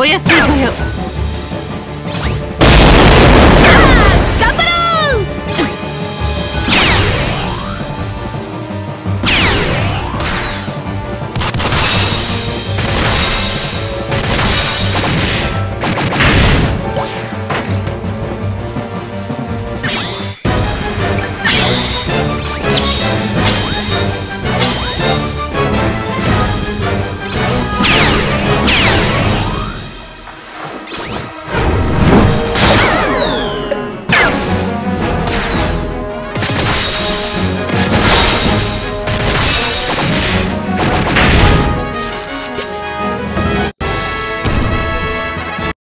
お安いご用